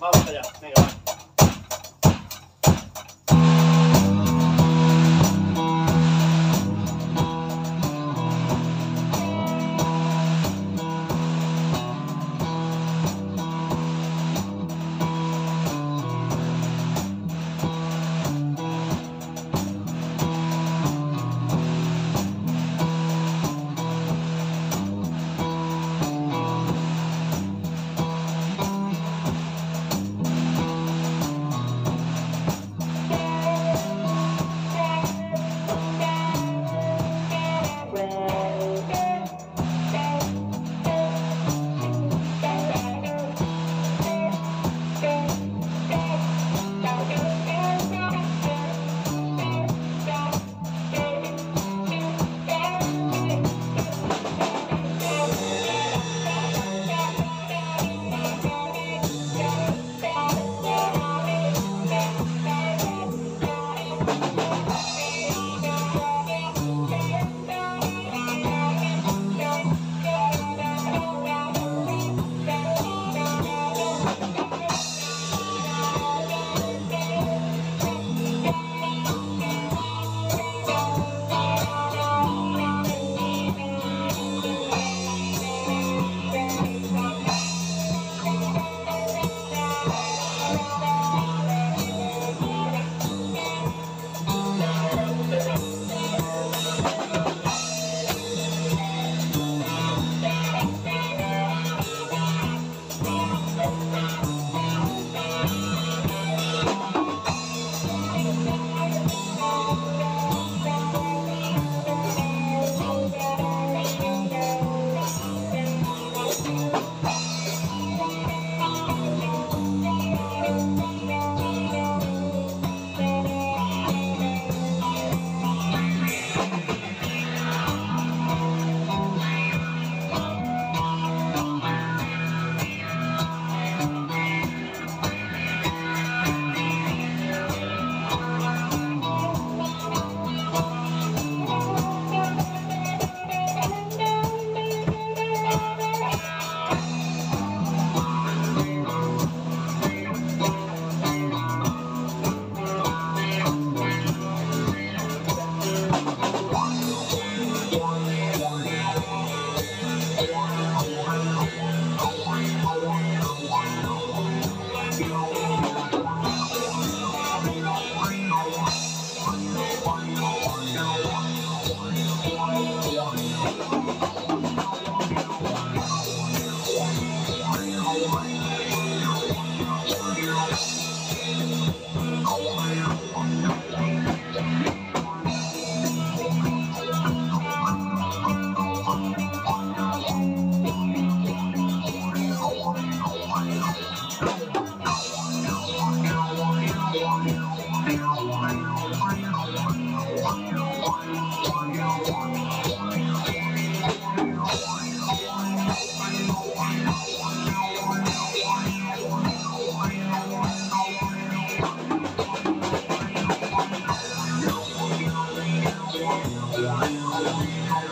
妈妈，大家那个。Alam